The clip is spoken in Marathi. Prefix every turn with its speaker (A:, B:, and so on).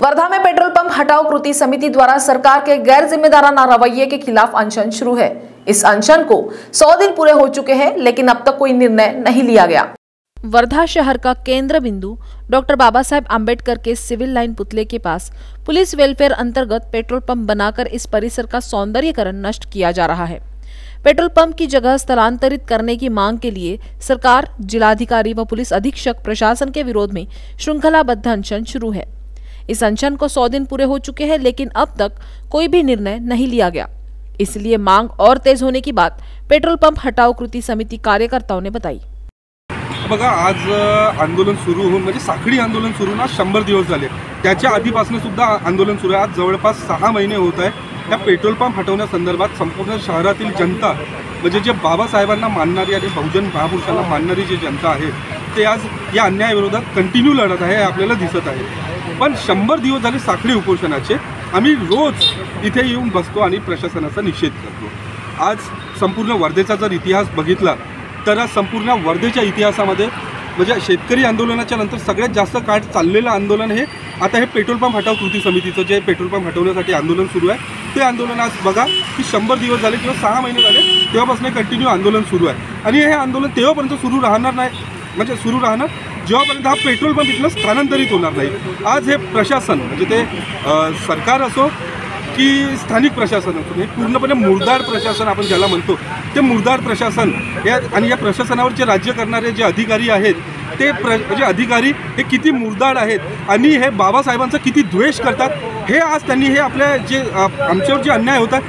A: वर्धा में पेट्रोल पंप हटाओ कृति समिति द्वारा सरकार के गैर जिम्मेदाराना रवैये के खिलाफ अनशन शुरू है। इस अनशन को 100 दिन पूरे हो चुके हैं, लेकिन अब तक कोई निर्णय नहीं लिया गया।
B: वर्धा शहर का केंद्र बिंदु, डॉक्टर बाबा साहेब आम्बेडकर के सिविल लाइन पुतले के पास पुलिस वेलफेयर अंतर्गत पेट्रोल पंप बनाकर इस परिसर का सौंदर्यकरण नष्ट किया जा रहा है। पेट्रोल पंप की जगह स्थलांतरित करने की मांग के लिए सरकार, जिलाधिकारी व पुलिस अधीक्षक प्रशासन के विरोध में श्रृंखलाबद्ध अनशन शुरू है। इस अनशन को 100 दिन पूरे हो चुके हैं, लेकिन अब तक कोई भी निर्णय नहीं लिया गया। इसलिए मांग और तेज होने की बात पेट्रोल पंप हटाओ कृति समिति कार्यकर्ताओं ने बताई।
C: बघा, आज आंदोलन सुरू होऊन, म्हणजे साखळी आंदोलन सुरू ना, शंभर दिवस झाले. त्याच्या आधीपासून सुद्धा आंदोलन सुरू आहे. आज जवळपास सहा महिने होत आहे त्या पेट्रोल पंप हटवण्यासंदर्भात संपूर्ण शहरातील जनता म्हणजे जे बाबासाहेबांना मानणारी आणि बहुजन महापुरुषांना मानणारी जी जनता आहे ते आज या अन्यायाविरोधात कंटिन्यू लढत आहे हे आपल्याला दिसत आहे. पण शंभर दिवस झाले साखळी उपोषणाचे आम्ही रोज इथे येऊन बसतो आणि प्रशासनाचा निषेध करतो. आज संपूर्ण वर्धेचा जर इतिहास बघितला तर आज संपूर्ण वर्धेच्या इतिहासामध्ये म्हणजे शेतकरी आंदोलनाच्या नंतर सगळ्यात जास्त काळ चाललेलं आंदोलन हे आता हे पेट्रोल पंप हटाव कृती समितीचं जे पेट्रोल पंप हटवण्यासाठी आंदोलन सुरू आहे ते आंदोलन आज बघा की शंभर दिवस झाले किंवा सहा महिने झाले तेव्हापासून कंटिन्यू आंदोलन सुरू आहे. आणि हे आंदोलन तेव्हापर्यंत सुरू राहणार नाही म्हणजे सुरू राहणार जेव्हापर्यंत हा पेट्रोल पंप इथलं स्थानांतरित होणार नाही. आज हे प्रशासन म्हणजे ते सरकार असो की स्थानिक प्रशासन हे पूर्णपणे मुरदार प्रशासन आपण ज्याला म्हणतो ते मुरदार प्रशासन या आणि या प्रशासनावर जे राज्य करणारे जे अधिकारी आहेत ते प्र जे अधिकारी हे किती मुरदार आहेत आणि हे बाबासाहेबांचा किती द्वेष करतात हे आज त्यांनी हे आपल्या जे आमच्यावर जे अन्याय होतात